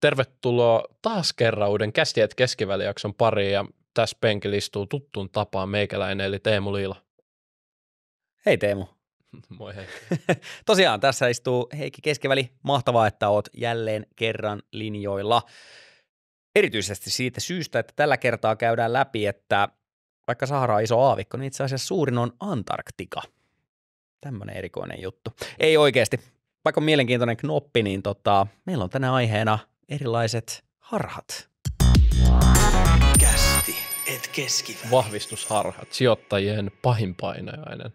tervetuloa taas kerran uuden Kästiet keskivälijakson pariin ja tässä penkillä istuu tuttuun tapaan meikäläinen eli Teemu Liila. Hei Teemu. Moi hei. Tosiaan tässä istuu Heikki Keskiväli. Mahtavaa, että oot jälleen kerran linjoilla. Erityisesti siitä syystä, että tällä kertaa käydään läpi, että vaikka Sahara on iso aavikko, niin itse asiassa suurin on Antarktika. Tämmöinen erikoinen juttu. Ei oikeasti. Vaikka on mielenkiintoinen knoppi, niin tota, meillä on tänä aiheena erilaiset harhat. Kästi, et keskiväli. Vahvistusharhat, sijoittajien pahinpainajainen.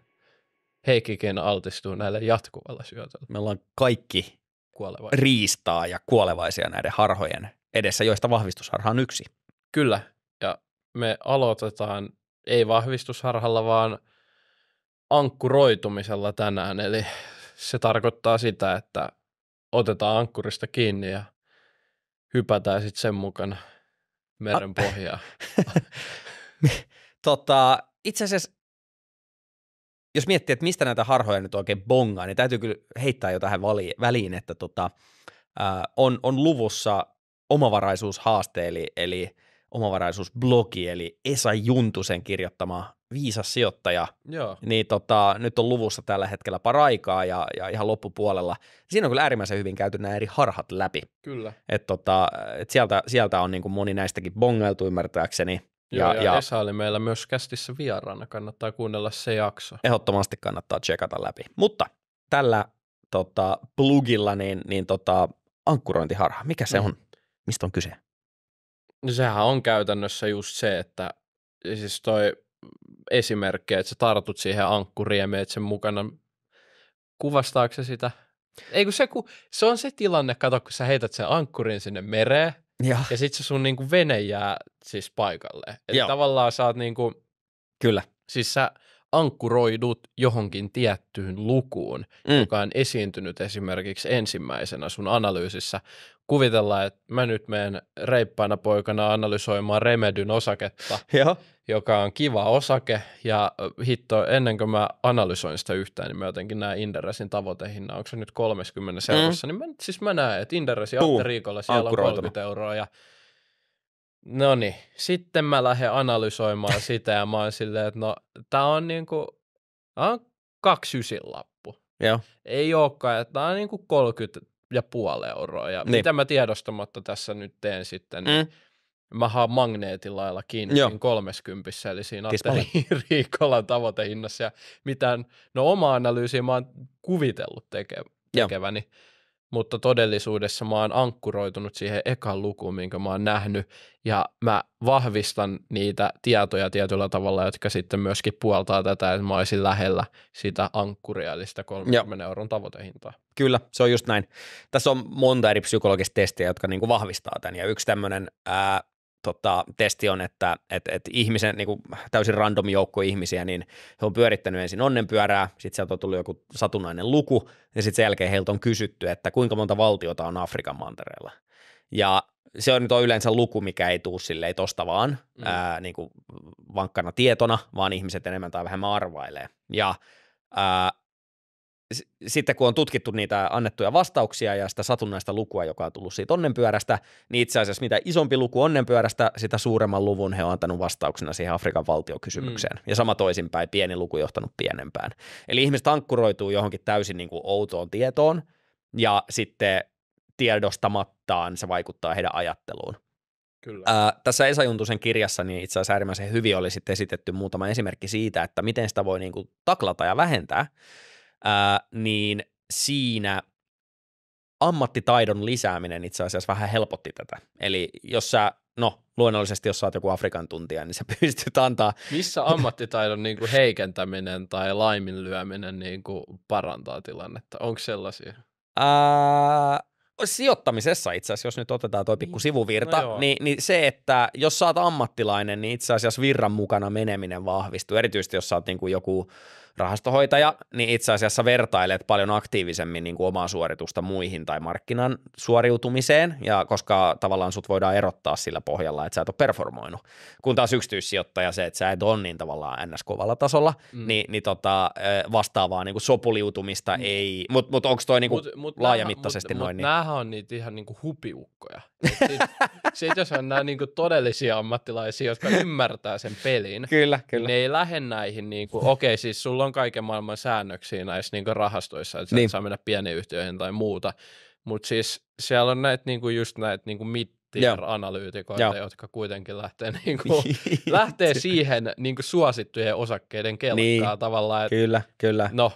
Heikkikin altistuu näille jatkuvalla syötöllä. Me ollaan kaikki Kuoleva. riistaa ja kuolevaisia näiden harhojen edessä, joista vahvistusharha on yksi. Kyllä, ja me aloitetaan ei vahvistusharhalla, vaan ankkuroitumisella tänään. Eli se tarkoittaa sitä, että otetaan ankkurista kiinni ja hypätään sitten sen mukana meren pohjaan. tota, itse asiassa, jos miettii, että mistä näitä harhoja nyt oikein bongaa, niin täytyy kyllä heittää jo tähän vali- väliin, että tota, ää, on, on luvussa omavaraisuushaaste, eli, eli omavaraisuusblogi, eli Esa Juntusen kirjoittama Viisas sijoittaja, Joo, niin tota, nyt on luvussa tällä hetkellä paraikaa ja, ja ihan loppupuolella. Siinä on kyllä äärimmäisen hyvin käyty nämä eri harhat läpi. kyllä. Et tota, et sieltä, sieltä on niin kuin moni näistäkin bongailtu ymmärtääkseni. Joo, ja, ja Esa oli meillä myös kästissä vieraana, kannattaa kuunnella se jakso. ehdottomasti kannattaa checkata läpi. Mutta tällä tota, plugilla niin, niin tota, ankkurointiharha, mikä se Mm. on? Mistä on kyse? No sehän on käytännössä just se, että siis toi esimerkki, että sä tartut siihen ankkuriin ja sen mukana. Kuvastaako se sitä? Ei kun se, kun, se on se tilanne, kato, kun sä heität sen ankkurin sinne mereen Ja, ja sit se sun niinku vene jää siis paikalle. Eli Joo. tavallaan sä oot niinku, kyllä. siis sä ankkuroidut johonkin tiettyyn lukuun, Mm. joka on esiintynyt esimerkiksi ensimmäisenä sun analyysissä. Kuvitellaan, että mä nyt menen reippaana poikana analysoimaan Remedyn osaketta, Joo. joka on kiva osake, ja hitto, ennen kuin mä analysoin sitä yhtään, niin mä jotenkin näen Inderesin tavoitehinnan, onko se nyt 30 Mm. eurossa, niin mä siis mä näen, että Inderesin Tuu, Atteriikolla siellä on ankkuroitunut. 30 euroa, ja no niin, sitten mä lähden analysoimaan sitä, ja mä oon silleen, että no, tää on niinku, tää on kaksi ysin lappu. Joo. Ei olekaan, että tää on niinku 30 ja puoli euroa, ja Niin. mitä mä tiedostamatta tässä nyt teen sitten, niin Mm. mä haan magneetin lailla kiinni Joo. siinä 30, eli siinä. Atteri Riikolan tavoitehinnassa ja mitään, no oma analyysi mä oon kuvitellut teke, Joo. Mutta todellisuudessa mä oon ankkuroitunut siihen ekan lukuun, minkä mä oon nähnyt, ja mä vahvistan niitä tietoja tietyllä tavalla, jotka sitten myöskin puoltaa tätä, että mä olisin lähellä sitä ankkuria, eli sitä 30 euron tavoitehintaa. Kyllä, se on just näin. Tässä on monta eri psykologista testiä, jotka niinku vahvistaa tämän. Ja yksi tämmöinen tota, testi on, että et, et ihmisen, niinku, täysin random joukko ihmisiä, niin he on pyörittänyt ensin onnenpyörää, sitten sieltä on tullut joku satunnainen luku, ja sitten sen jälkeen heiltä on kysytty, että kuinka monta valtiota on Afrikan mantereella. Ja se on nyt on yleensä luku, mikä ei tuu silleen tosta vaan Mm. ää, niin kuin vankkana tietona, vaan ihmiset enemmän tai vähemmän arvailee. Ja ää, sitten kun on tutkittu niitä annettuja vastauksia ja sitä satunnaista lukua, joka on tullut siitä onnenpyörästä, niin itse asiassa mitä isompi luku onnenpyörästä, sitä suuremman luvun he on antanut vastauksena siihen Afrikan valtiokysymykseen. Mm. Ja sama toisinpäin, pieni luku johtanut pienempään. Eli ihmiset ankkuroituu johonkin täysin niin kuin outoon tietoon, ja sitten tiedostamattaan se vaikuttaa heidän ajatteluun. Kyllä. Ää, tässä Esa Juntusen kirjassa niin itse asiassa äärimmäisen hyvin oli sitten esitetty muutama esimerkki siitä, että miten sitä voi niinku taklata ja vähentää, ää, niin siinä ammattitaidon lisääminen itse asiassa vähän helpotti tätä. Eli jos sä, no luonnollisesti jos sä oot joku Afrikan tuntija, niin sä pystyt antaa, Missä ammattitaidon niin kuin heikentäminen tai laiminlyöminen niin kuin parantaa tilannetta? Onko sellaisia? ää, sijoittamisessa itse asiassa, jos nyt otetaan toi pikku Niin. sivuvirta, No niin, niin se, että jos sä oot ammattilainen, niin itse asiassa virran mukana meneminen vahvistuu, erityisesti jos sä oot niin kuin joku rahastohoitaja, niin itse asiassa vertailet paljon aktiivisemmin niin kuin omaa suoritusta muihin tai markkinan suoriutumiseen, ja koska tavallaan sut voidaan erottaa sillä pohjalla, että sä et ole performoinut. Kun taas yksityissijoittaja se, että sä et ole niin tavallaan ns-kovalla tasolla, mm. niin, niin tota, vastaavaa niin kuin sopuliutumista mm. ei, mutta mut onko toi niin kuin mut, mut laajamittaisesti mut, noin? Mut niin? Näähän on niitä ihan niin kuin hupiukkoja. Sitten sit, jos on nämä niin kuin todellisia ammattilaisia, jotka ymmärtää sen pelin, kyllä, kyllä. ne ei lähde näihin, niin kuin, okei okay, siis sulla on kaiken maailman säännöksiä näissä niin rahastoissa, että niin. saa mennä pieniin yhtiöihin tai muuta, mutta siis siellä on näitä niin kuin just näitä niin kuin mid analyytikoita, jotka kuitenkin lähtee, niin kuin, lähtee siihen niin kuin suosittujen osakkeiden kelkkaan niin, tavallaan. Että, kyllä, kyllä. No,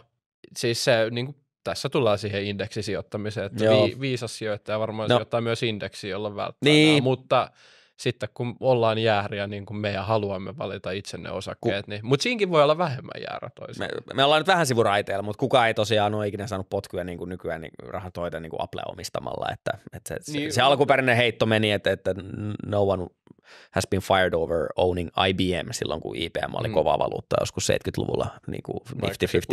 siis se niin kuin, tässä tullaan siihen indeksisijoittamiseen, että vi, viisas sijoittaja varmaan no. sijoittaa myös indeksiin, jolla välttää niin. mutta sitten kun ollaan jääriä, niin kuin me ja haluamme valita itse ne osakkeet, Ku- niin, mutta siinkin voi olla vähemmän jäärä Me, me, ollaan nyt vähän sivuraiteilla, mutta kukaan ei tosiaan ole ikinä saanut potkuja niin kuin nykyään niin rahatoita niin kuin Apple omistamalla, että, että se, niin, se, se alkuperäinen heitto meni, että, että no one has been fired over owning IBM silloin, kun IBM oli mm. kovaa valuutta joskus 70-luvulla niin kuin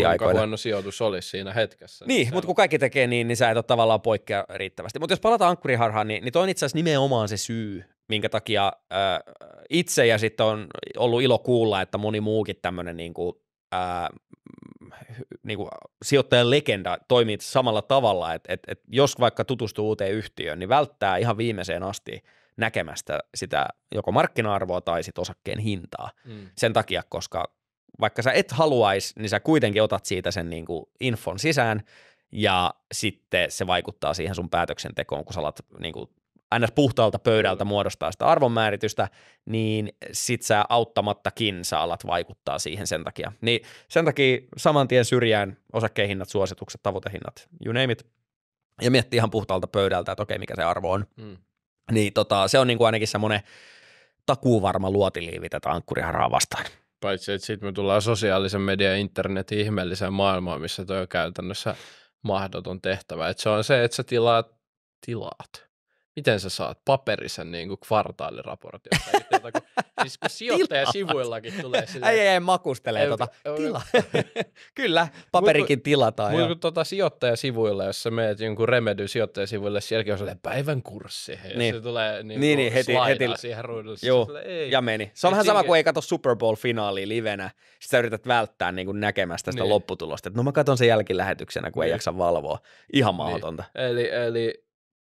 50-50 aikoina. huono sijoitus olisi siinä hetkessä. Niin, niin mutta kun kaikki tekee niin, niin sä et ole tavallaan poikkea riittävästi. Mutta jos palataan ankkuriharhaan, niin, niin toi on itse asiassa nimenomaan se syy, minkä takia äh, itse ja sitten on ollut ilo kuulla, että moni muukin tämmöinen niin kuin, äh, niin kuin sijoittajan legenda toimii samalla tavalla, että et, et jos vaikka tutustuu uuteen yhtiöön, niin välttää ihan viimeiseen asti näkemästä sitä joko markkina-arvoa tai sit osakkeen hintaa. Mm. Sen takia, koska vaikka sä et haluaisi, niin sä kuitenkin otat siitä sen niin kuin infon sisään ja sitten se vaikuttaa siihen sun päätöksentekoon, kun sä alat niin kuin ns. puhtaalta pöydältä muodostaa sitä arvonmääritystä, niin sit sä auttamattakin sä alat vaikuttaa siihen sen takia. Niin sen takia saman tien syrjään osakkehinnat, suositukset, tavoitehinnat, you name it, ja miettii ihan puhtaalta pöydältä, että okei, mikä se arvo on. Mm. Niin tota, se on niin kuin ainakin semmoinen takuuvarma luotiliivi tätä ankkuriharaa vastaan. Paitsi, että sitten me tullaan sosiaalisen median ja internetin ihmeelliseen maailmaan, missä toi on käytännössä mahdoton tehtävä. Et se on se, että sä tilaat, tilaat miten sä saat paperisen niin kuin kvartaaliraportin? siis kun sijoittajasivuillakin tulee silleen. Ei, ei, ei makustelee ei, tota. Tila. Kyllä, paperikin tilataan. Mutta kun tuota sijoittajasivuilla, jos sä meet jonkun Remedy sijoittajasivuille, sielläkin on sellainen päivän kurssi. Ja niin. se tulee niin, niin, niin heti, heti, siihen ruudulle. Joo, ei. ja meni. Se on vähän sama kuin ei katso Super Bowl-finaalia livenä. Sitten sä yrität välttää niin kuin näkemästä sitä niin. lopputulosta. no mä katson sen jälkilähetyksenä, kun niin. ei jaksa valvoa. Ihan niin. mahdotonta. Niin. Eli, eli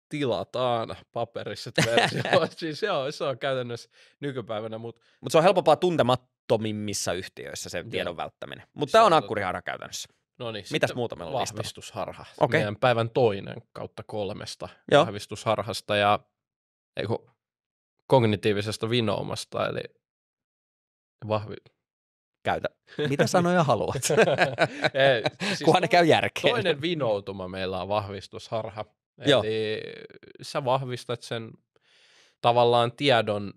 tilataan paperiset versiot. siis joo, se on käytännössä nykypäivänä. Mutta Mut se on helpompaa tuntemattomimmissa yhtiöissä se tiedon välttäminen. Mutta tämä on ankkuriharha käytännössä. No niin, Mitäs muuta meillä on Vahvistusharha. Okay. Meidän päivän toinen kautta kolmesta Joo. vahvistusharhasta ja eiku, kognitiivisesta vinoumasta, eli vahvi... Käytä. Mitä sanoja haluat? Ei, siis Kunhan ne käy järkeen. Toinen vinoutuma meillä on vahvistusharha. Joo. Eli sä vahvistat sen tavallaan tiedon,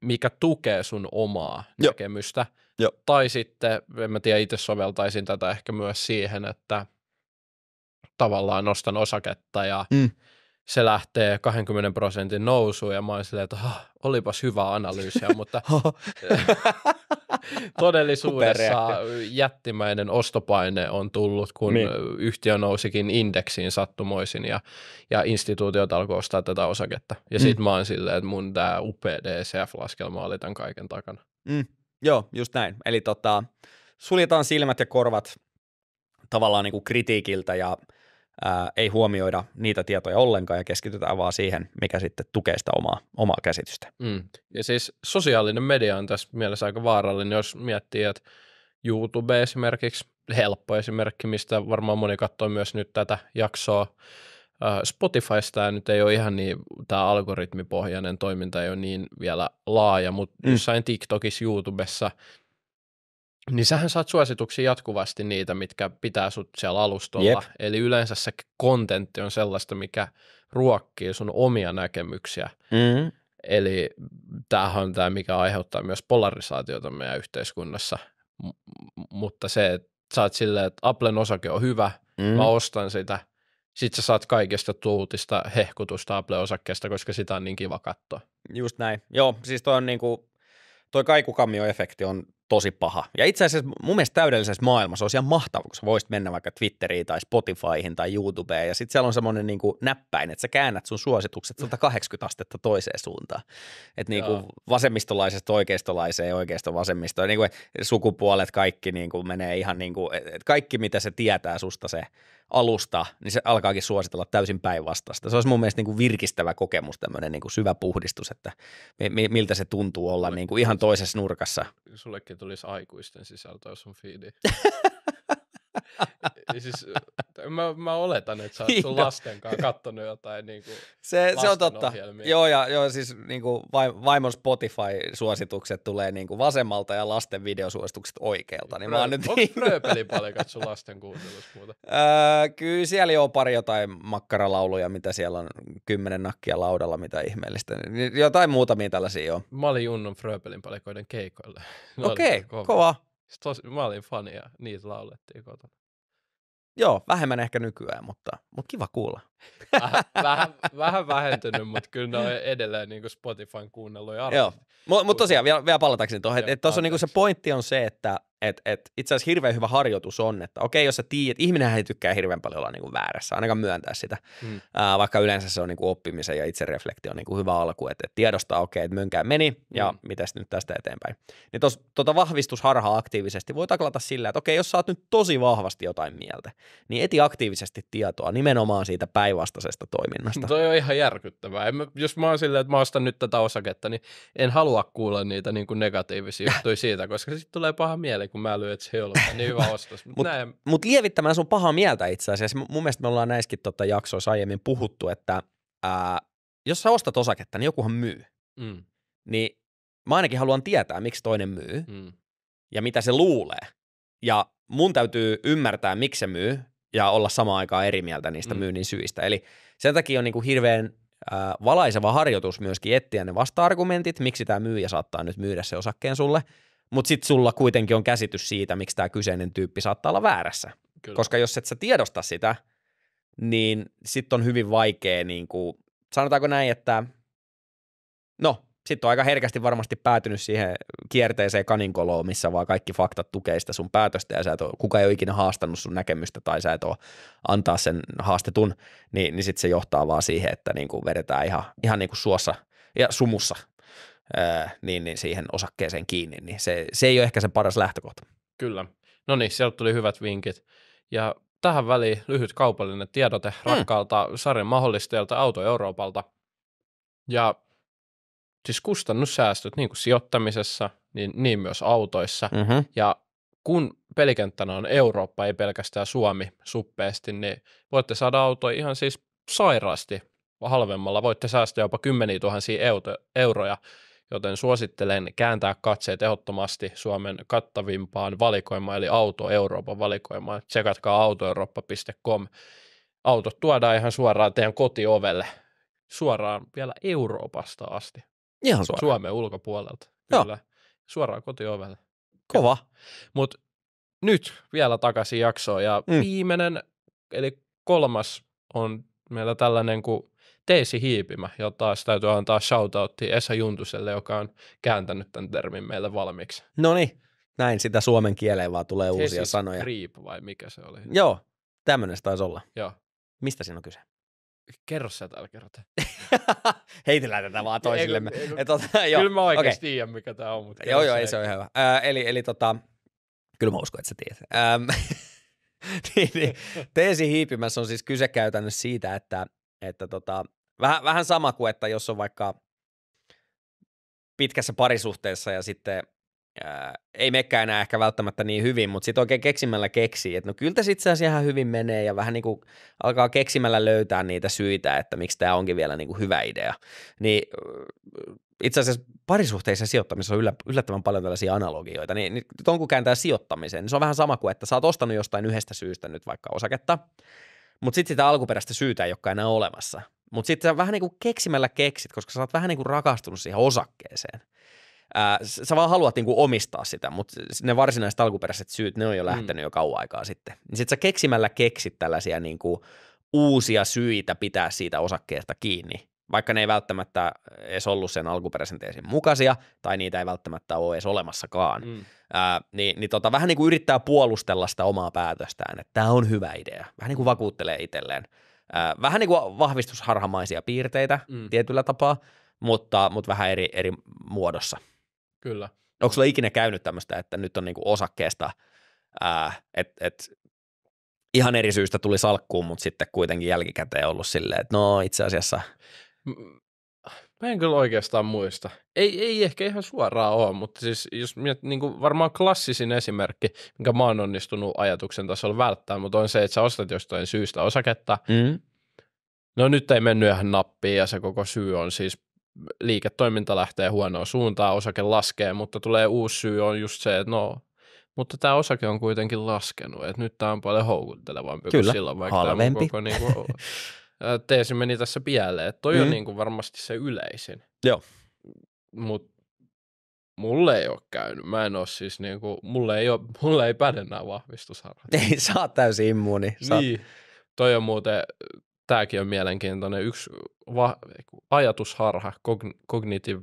mikä tukee sun omaa Joo. näkemystä. Joo. Tai sitten, en mä tiedä, itse soveltaisin tätä ehkä myös siihen, että tavallaan nostan osaketta ja mm se lähtee 20 prosentin nousuun ja mä oon silleen, että olipas hyvä analyysiä, mutta todellisuudessa jättimäinen ostopaine on tullut, kun niin. yhtiö nousikin indeksiin sattumoisin ja, ja instituutiot alkoi ostaa tätä osaketta. Ja mm. sit mä oon silleen, että mun tää upea DCF-laskelma oli tämän kaiken takana. Mm. Joo, just näin. Eli tota, suljetaan silmät ja korvat tavallaan niin kuin kritiikiltä ja ää, ei huomioida niitä tietoja ollenkaan ja keskitytään vaan siihen, mikä sitten tukee sitä omaa, omaa käsitystä. Mm. Ja siis sosiaalinen media on tässä mielessä aika vaarallinen, jos miettii, että YouTube esimerkiksi, helppo esimerkki, mistä varmaan moni katsoo myös nyt tätä jaksoa. Spotifysta tämä nyt ei ole ihan niin, tämä algoritmipohjainen toiminta ei ole niin vielä laaja, mutta mm. jossain TikTokissa, YouTubessa – niin sähän saat suosituksia jatkuvasti niitä, mitkä pitää sut siellä alustolla. Jep. Eli yleensä se kontentti on sellaista, mikä ruokkii sun omia näkemyksiä. Mm-hmm. Eli tämähän on tämä, mikä aiheuttaa myös polarisaatiota meidän yhteiskunnassa. M- mutta se, että sä oot silleen, että Applen osake on hyvä, mm-hmm. mä ostan sitä, sit sä saat kaikesta tuutista hehkutusta Apple-osakkeesta, koska sitä on niin kiva katsoa. Just näin. Joo, siis toi on niinku, toi kaikukammio-efekti on tosi paha. Ja itse asiassa mun mielestä täydellisessä maailmassa olisi ihan mahtavaa, kun sä voisit mennä vaikka Twitteriin tai Spotifyhin tai YouTubeen ja sitten siellä on semmoinen niin näppäin, että sä käännät sun suositukset 180 astetta toiseen suuntaan. Että niin kuin vasemmistolaisesta oikeistolaiseen ja oikeisto vasemmistoon, niin kuin sukupuolet kaikki niin kuin menee ihan niin kuin, että kaikki mitä se tietää susta se alusta, niin se alkaakin suositella täysin päinvastaista. Se olisi mun mielestä niin kuin virkistävä kokemus, tämmöinen niin kuin syvä puhdistus, että miltä se tuntuu olla niin kuin ihan toisessa nurkassa. Sullekin tulisi aikuisten sisältöä sun feediin. siis, mä, mä, oletan, että sä oot sun lasten kanssa kattonut jotain niin kuin se, se on totta. Ohjelmia. Joo, ja joo, siis niin kuin vaimon Spotify-suositukset tulee niin kuin vasemmalta ja lasten videosuositukset oikealta. Niin Frö, mä nyt... Onko niin sun lasten kuuntelussa muuta? Öö, kyllä siellä on pari jotain makkaralauluja, mitä siellä on kymmenen nakkia laudalla, mitä ihmeellistä. Niin jotain muutamia tällaisia on. Mä olin Junnon Fröpelin palikoiden keikoille. Okei, okay, kova. Tosi, mä olin fani ja niitä laulettiin kotona. Joo, vähemmän ehkä nykyään, mutta, mutta kiva kuulla. Vähän, vähän, vähän vähentynyt, mutta kyllä ne on edelleen niin Spotifyn kuunnellut ja Joo, mutta mut tosiaan vielä, vielä palatakseni tuohon, että et tuossa niin se pointti on se, että et, et itse asiassa hirveän hyvä harjoitus on, että okei, jos sä tiedät, ihminen ei tykkää hirveän paljon olla niin kuin väärässä, ainakaan myöntää sitä, mm. ää, vaikka yleensä se on niin kuin oppimisen ja itsereflektio on niin kuin hyvä alku, että, että tiedostaa, okei, että mönkään meni ja mm. mitäs nyt tästä eteenpäin. Niin tuossa tuota vahvistusharhaa aktiivisesti voi taklata sillä, että okei, jos sä oot nyt tosi vahvasti jotain mieltä, niin eti aktiivisesti tietoa nimenomaan siitä päinvastaisesta toiminnasta. No toi on ihan järkyttävää. Mä, jos mä oon silleen, että mä ostan nyt tätä osaketta, niin en halua kuulla niitä niin kuin negatiivisia juttuja siitä, koska sitten tulee paha mieli, kun mä lyön, että se ei ollut niin hyvä ostos. Mutta mut, mut lievittämään sun pahaa mieltä itse asiassa. Mun mielestä me ollaan näissäkin tota jaksoissa aiemmin puhuttu, että ää, jos sä ostat osaketta, niin jokuhan myy. Mm. Niin mä ainakin haluan tietää, miksi toinen myy mm. ja mitä se luulee. Ja mun täytyy ymmärtää, miksi se myy ja olla samaan aikaan eri mieltä niistä mm. myynnin syistä. Eli sen takia on niin kuin hirveän äh, valaiseva harjoitus myöskin etsiä ne vasta-argumentit, miksi tämä myyjä saattaa nyt myydä se osakkeen sulle – mutta sitten sulla kuitenkin on käsitys siitä, miksi tämä kyseinen tyyppi saattaa olla väärässä. Kyllä. Koska jos et sä tiedosta sitä, niin sitten on hyvin vaikea, niin kuin, sanotaanko näin, että no, sitten on aika herkästi varmasti päätynyt siihen kierteeseen kaninkoloon, missä vaan kaikki faktat tukee sitä sun päätöstä ja sä et ole, kuka ei ole ikinä haastanut sun näkemystä tai sä et ole antaa sen haastetun, niin, niin sitten se johtaa vaan siihen, että niin kuin vedetään ihan, ihan niin kuin suossa ja sumussa ää, niin, niin siihen osakkeeseen kiinni, niin se, se ei ole ehkä se paras lähtökohta. Kyllä. No niin, sieltä tuli hyvät vinkit. Ja tähän väliin lyhyt kaupallinen tiedote mm. rakkaalta sarjan mahdollistajalta Auto Euroopalta. Ja siis kustannussäästöt niin kuin sijoittamisessa, niin, niin myös autoissa. Mm-hmm. Ja kun pelikenttänä on Eurooppa, ei pelkästään Suomi suppeesti, niin voitte saada autoja ihan siis sairaasti halvemmalla. Voitte säästää jopa kymmeniä tuhansia euroja joten suosittelen kääntää katseet ehdottomasti Suomen kattavimpaan valikoimaan, eli Auto Euroopan valikoimaan. Tsekatkaa autoeurooppa.com. Autot tuodaan ihan suoraan teidän kotiovelle, suoraan vielä Euroopasta asti. Ihan suoraan. Suomen ulkopuolelta, kyllä. Joo. Suoraan kotiovelle. Kova. Mutta nyt vielä takaisin jaksoon, ja mm. viimeinen, eli kolmas on meillä tällainen kuin Teesi Hiipimä, ja taas täytyy antaa shoutoutti Esa Juntuselle, joka on kääntänyt tämän termin meille valmiiksi. No niin, näin sitä suomen kieleen vaan tulee Teesis uusia sanoja. Creep vai mikä se oli? Joo, tämmöinen se taisi olla. Joo. Mistä siinä on kyse? Kerro sä täällä kerrota. Heitellään tätä vaan toisillemme. Ei, ei, tota, kyllä mä oikeasti okay. tiedän, mikä tämä on. Mutta joo, joo, ei se ole hyvä. Äh, eli, eli tota, kyllä mä uskon, että sä tiedät. Ähm, niin, niin, teesi hiipimässä on siis kyse käytännössä siitä, että että tota, vähän, vähän sama kuin, että jos on vaikka pitkässä parisuhteessa ja sitten ei mekään enää ehkä välttämättä niin hyvin, mutta sitten oikein keksimällä keksii, että no kyllä tässä itse asiassa ihan hyvin menee ja vähän niin kuin alkaa keksimällä löytää niitä syitä, että miksi tämä onkin vielä niin kuin hyvä idea. Niin itse asiassa parisuhteissa sijoittamisessa on yllättävän paljon tällaisia analogioita, niin nyt on kun kääntää sijoittamiseen, niin se on vähän sama kuin, että sä oot ostanut jostain yhdestä syystä nyt vaikka osaketta, mutta sitten sitä alkuperäistä syytä ei olekaan enää olemassa. Mutta sitten sä vähän niin kuin keksimällä keksit, koska sä oot vähän niin kuin rakastunut siihen osakkeeseen. Ää, sä vaan haluat niin kuin omistaa sitä, mutta ne varsinaiset alkuperäiset syyt, ne on jo mm. lähtenyt mm. jo kauan aikaa sitten. Niin sitten sä keksimällä keksit tällaisia niin kuin uusia syitä pitää siitä osakkeesta kiinni, vaikka ne ei välttämättä edes ollut sen alkuperäisen teesin mukaisia, tai niitä ei välttämättä ole edes olemassakaan, Mm. ää, niin, niin tota, vähän niin kuin yrittää puolustella sitä omaa päätöstään, että tämä on hyvä idea, vähän niin kuin vakuuttelee itselleen. Ää, vähän niin kuin vahvistusharhamaisia piirteitä Mm. tietyllä tapaa, mutta, mutta vähän eri, eri muodossa. Kyllä. Onko sulla ikinä käynyt tämmöistä, että nyt on niinku osakkeesta, että et, ihan eri syystä tuli salkkuun, mutta sitten kuitenkin jälkikäteen ollut silleen, että no itse asiassa, Mä en kyllä oikeastaan muista. Ei, ei ehkä ihan suoraan ole, mutta siis jos miet, niin kuin varmaan klassisin esimerkki, minkä mä oon onnistunut ajatuksen tasolla välttää, mutta on se, että sä ostat jostain syystä osaketta. mm, No nyt ei mennyt ihan nappiin ja se koko syy on siis liiketoiminta lähtee huonoon suuntaan, osake laskee, mutta tulee uusi syy on just se, että no, mutta tämä osake on kuitenkin laskenut, että nyt tämä on paljon houkuttelevampi Kyllä, kuin silloin, vaikka tämä halvempi. koko niin kuin, teesi meni tässä pieleen. Että toi mm. on niin kuin varmasti se yleisin. Joo. Mutta mulle ei ole käynyt. Mä en ole siis niin kuin, mulle ei, ole, mulle ei päde nämä vahvistusharhat. ei saa täysin immuuni. Sä oot- Niin. Toi on muuten, tämäkin on mielenkiintoinen, yksi va, ajatusharha, cogn- cognitive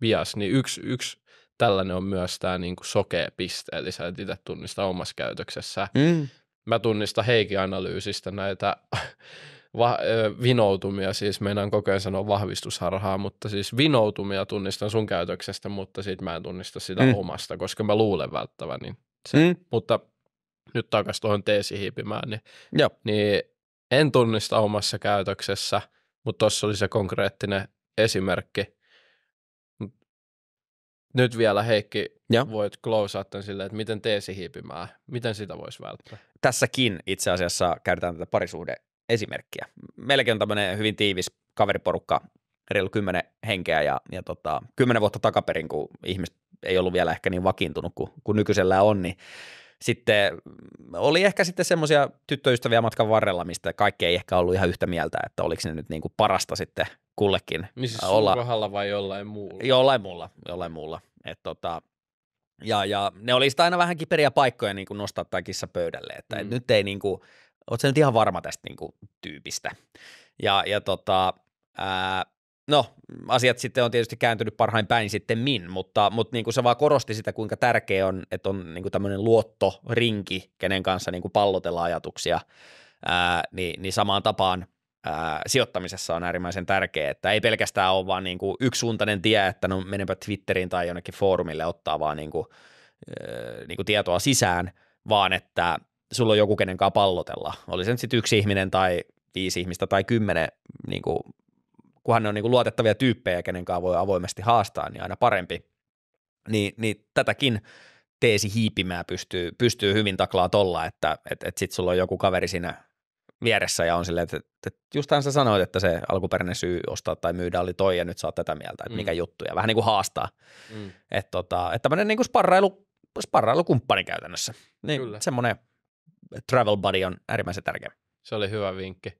bias, niin yksi, yksi tällainen on myös tämä niin sokea piste, eli sä et itse tunnista omassa käytöksessä. Mm, Mä tunnistan Heikki-analyysistä näitä va- vinoutumia, siis meinaan koko ajan sanoa vahvistusharhaa, mutta siis vinoutumia tunnistan sun käytöksestä, mutta sit mä en tunnista sitä Mm. omasta, koska mä luulen välttävän. Niin. mm, Mutta nyt takaisin tuohon teesihiipimään, niin joo, niin en tunnista omassa käytöksessä, mutta tuossa oli se konkreettinen esimerkki. Nyt vielä Heikki, Joo. voit close tämän silleen, että miten teesi hiipimään, miten sitä voisi välttää. tässäkin itse asiassa käytetään tätä parisuhde esimerkkiä. Meilläkin on tämmöinen hyvin tiivis kaveriporukka, reilu kymmenen henkeä ja, ja tota, kymmenen vuotta takaperin, kun ihmiset ei ollut vielä ehkä niin vakiintunut kuin, kuin nykyisellään on, niin sitten oli ehkä sitten semmoisia tyttöystäviä matkan varrella, mistä kaikki ei ehkä ollut ihan yhtä mieltä, että oliko se nyt niin kuin parasta sitten kullekin Niin siis olla- kohdalla vai jollain muulla? Jollain muulla, jollain muulla. Et tota, ja, ja ne oli sitä aina vähän kiperiä paikkoja niin kuin nostaa tämä kissa pöydälle, että mm. et nyt ei niin kuin, oot sä nyt ihan varma tästä niin kuin, tyypistä. Ja, ja tota, ää, no, asiat sitten on tietysti kääntynyt parhain päin sitten min, mutta, mutta niin kuin se vaan korosti sitä, kuinka tärkeä on, että on niin kuin tämmöinen luottorinki, kenen kanssa niin kuin pallotella ajatuksia, ää, niin, niin samaan tapaan ää, sijoittamisessa on äärimmäisen tärkeää, että ei pelkästään ole vaan niin kuin yksisuuntainen tie, että no menepä Twitteriin tai jonnekin foorumille ottaa vaan niin kuin, ää, niin kuin tietoa sisään, vaan että sulla on joku, kenen kanssa pallotella. Oli se nyt sitten yksi ihminen tai viisi ihmistä tai kymmenen, niin kuin, kunhan ne on niin kuin luotettavia tyyppejä, kenen kanssa voi avoimesti haastaa, niin aina parempi. Niin, niin tätäkin teesi hiipimää pystyy, pystyy hyvin taklaa tolla, että et, et sit sulla on joku kaveri siinä vieressä ja on silleen, että, että justhan sä sanoit, että se alkuperäinen syy ostaa tai myydä oli toi ja nyt sä oot tätä mieltä, että mikä Mm. juttu ja vähän niin kuin haastaa. Mm. Että tota, et tämmöinen niin kuin sparrailu, sparrailukumppani käytännössä. Niin Kyllä. semmoinen travel buddy on äärimmäisen tärkeä. Se oli hyvä vinkki.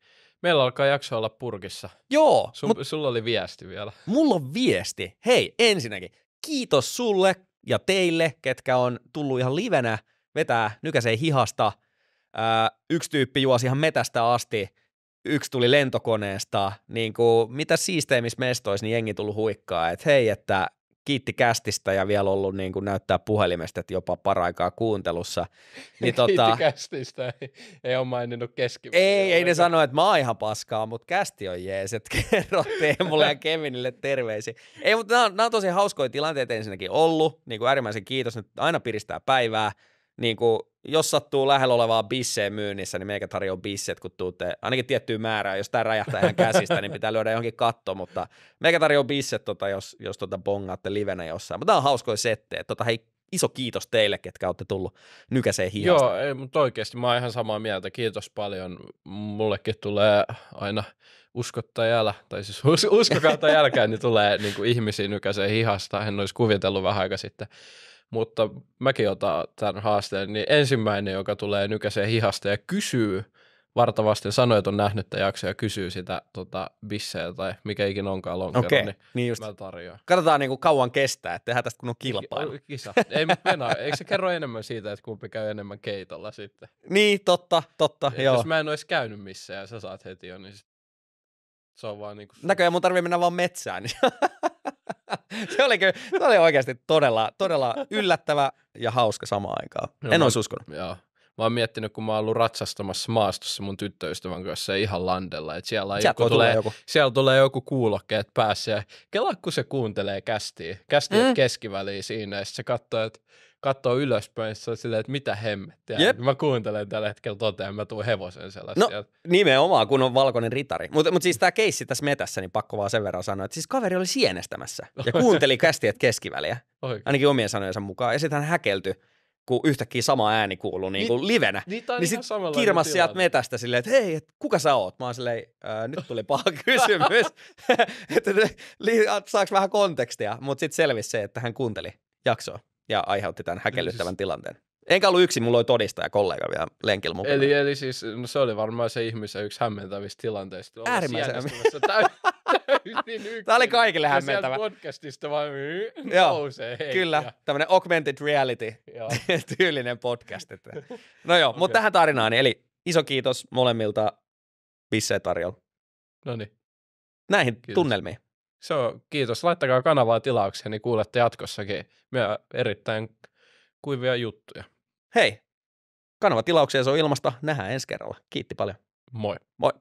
Meillä alkaa jakso olla purkissa. Joo, Sun, mut Sulla oli viesti vielä. mulla on viesti. Hei, ensinnäkin kiitos sulle ja teille, ketkä on tullut ihan livenä vetää nykäseen hihasta. Ää, yksi tyyppi juosi ihan metästä asti, yksi tuli lentokoneesta. Niin kuin, mitä siisteimmissä mestoissa, niin jengi tullut huikkaa, että hei, että kiitti kästistä ja vielä ollut niin kuin näyttää puhelimesta, että jopa paraikaa kuuntelussa. Niin tota, Kiittikästistä ei, ei ole maininnut keskiväliä. ei, ei ne sano, että mä oon ihan paskaa, mutta kästi on jees, että kerro Teemulle ja Kevinille terveisiä. Ei, mutta nämä on, nämä on tosi hauskoja tilanteita ensinnäkin ollut, niin kuin äärimmäisen kiitos, nyt aina piristää päivää. Niin kuin, jos sattuu lähellä olevaa bisseen myynnissä, niin meikä tarjoaa bisset, kun tuutte ainakin tiettyyn määrään. Jos tämä räjähtää ihan käsistä, niin pitää lyödä johonkin katto, mutta meikä tarjoaa bisset, tota, jos, jos tota bongaatte livenä jossain. Mutta tämä on hauskoja settejä. Tota, hei, iso kiitos teille, ketkä olette tullut nykäseen hihasta. Joo, ei, mutta oikeasti mä oon ihan samaa mieltä. Kiitos paljon. Mullekin tulee aina uskotta jälä, tai siis us, uskokautta jälkeen, niin tulee niin kuin ihmisiä nykäiseen hihasta. En olisi kuvitellut vähän aika sitten. Mutta mäkin otan tämän haasteen. Niin ensimmäinen, joka tulee nykäiseen hihasta ja kysyy vartavasti, sanoo, että on nähnyt tämän jakson ja kysyy sitä tota, bissejä tai mikä ikinä onkaan lonkero, Okei, niin niin just. mä tarjoan. Katsotaan niin kuin kauan kestää, että tehdään tästä kun on kilpailu. Ki- Kisa. Ei mennä. Eikö se kerro enemmän siitä, että kumpi käy enemmän keitolla sitten? Niin, totta, totta, Et joo. Jos mä en olisi käynyt missään ja sä saat heti jo, niin Se on vaan niinku... Näköjään mun tarvii mennä vaan metsään. niin- se, oli, kyllä- se oli oikeasti todella, todella yllättävä ja hauska samaan aikaan. Joo, en mä- olisi uskonut. Joo. Mä oon miettinyt, kun mä oon ollut ratsastamassa maastossa mun tyttöystävän kanssa ihan landella, että siellä, on Sieltä joku tulee, joku. siellä tulee joku kuulokkeet päässä ja kela, kun se kuuntelee kästiä, kästiä Mm. keskiväliä siinä ja sitten se katsoo, että katsoo ylöspäin, se on silleen, että mitä hemmettiä. Jep. Mä kuuntelen tällä hetkellä toteen, mä tuun hevosen sellaista. No, Nimenomaan, kun on valkoinen ritari. Mutta mut siis tämä keissi tässä metässä, niin pakko vaan sen verran sanoa, että siis kaveri oli sienestämässä ja kuunteli kästiet keskiväliä, Oikein. ainakin omien sanojensa mukaan. Ja sitten hän häkeltyi, kun yhtäkkiä sama ääni kuuluu niin kuin livenä. Niin, Niin ihan sit samanlainen kirmas sieltä metästä silleen, että hei, et kuka sä oot? Mä oon silleen, nyt tuli paha kysymys. että saaks vähän kontekstia? Mutta sitten selvisi se, että hän kuunteli jaksoa ja aiheutti tämän häkellyttävän tilanteen. Enkä ollut yksin, mulla oli todistaja kollega vielä lenkillä mukana. Eli, eli siis, no se oli varmaan se ihmisen yksi hämmentävistä tilanteista. Äärimmäisen yksin. Tää oli kaikille Ja hämmentävä. podcastista vaan Joo, nousee heikkiä. Kyllä, tämmöinen augmented reality Joo. tyylinen podcast. Että. No joo, mutta tähän tarinaan, eli iso kiitos molemmilta Pissee tarjolla. No niin. Näihin Kiitos. tunnelmiin. Se on, kiitos. Laittakaa kanavaa tilaukseen, niin kuulette jatkossakin meidän erittäin kuivia juttuja. Hei, kanava tilaukseen se on ilmasta. Nähdään ensi kerralla. Kiitti paljon. Moi. Moi.